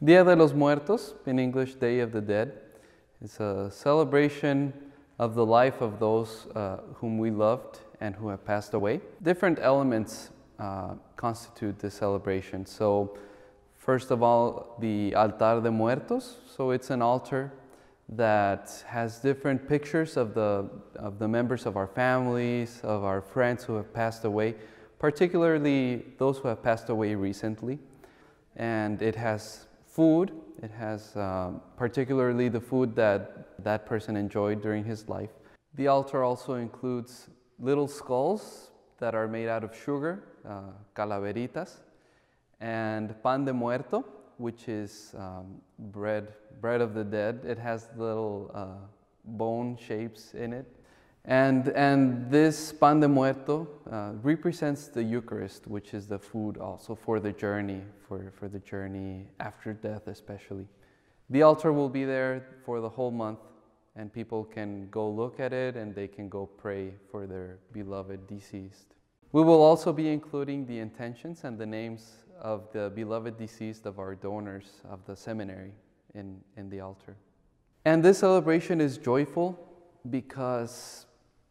Dia de los Muertos, in English, Day of the Dead, is a celebration of the life of those uh, whom we loved and who have passed away. Different elements uh, constitute this celebration. So, first of all, the Altar de Muertos. So, it's an altar that has different pictures of the, of the members of our families, of our friends who have passed away, particularly those who have passed away recently. And it has food, it has um, particularly the food that that person enjoyed during his life. The altar also includes little skulls that are made out of sugar, uh, calaveritas, and pan de muerto, which is um, bread, bread of the dead. It has little uh, bone shapes in it. And, and this pan de muerto uh, represents the Eucharist, which is the food also for the journey, for, for the journey after death, especially. The altar will be there for the whole month, and people can go look at it and they can go pray for their beloved deceased. We will also be including the intentions and the names of the beloved deceased of our donors of the seminary in, in the altar. And this celebration is joyful because,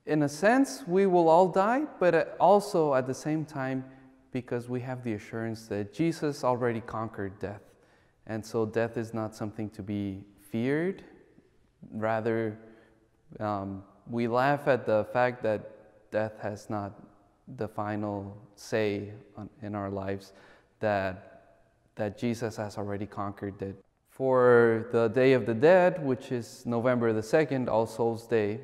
in a sense, we will all die, but also at the same time, because we have the assurance that Jesus already conquered death. And so death is not something to be feared. Rather, um, we laugh at the fact that death has not the final say on, in our lives that, that Jesus has already conquered it. For the Day of the Dead, which is November the 2nd, All Souls Day,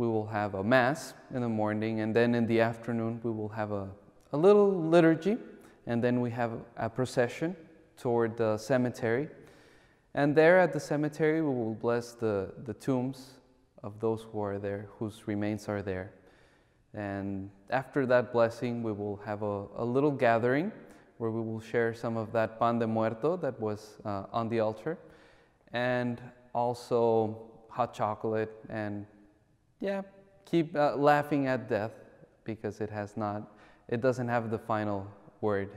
we will have a Mass in the morning, and then in the afternoon, we will have a, a little liturgy, and then we have a procession toward the cemetery. And there at the cemetery, we will bless the, the tombs of those who are there, whose remains are there. And after that blessing, we will have a, a little gathering where we will share some of that pan de muerto that was uh, on the altar, and also hot chocolate, and yeah, keep uh, laughing at death because it has not, it doesn't have the final word